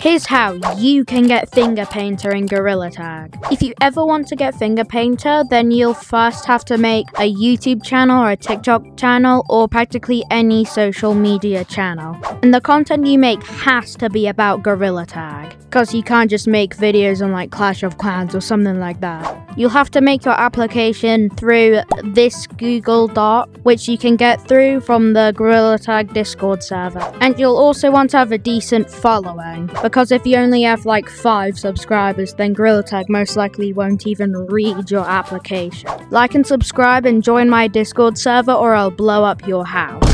Here's how you can get Finger Painter in Gorilla Tag. If you ever want to get Finger Painter, then you'll first have to make a YouTube channel or a TikTok channel or practically any social media channel. And the content you make has to be about Gorilla Tag, because you can't just make videos on like Clash of Clans or something like that. You'll have to make your application through this Google Doc, which you can get through from the Gorilla Tag Discord server. And you'll also want to have a decent following, because if you only have like 5 subscribers, then Gorilla Tag most likely won't even read your application. Like and subscribe and join my Discord server or I'll blow up your house.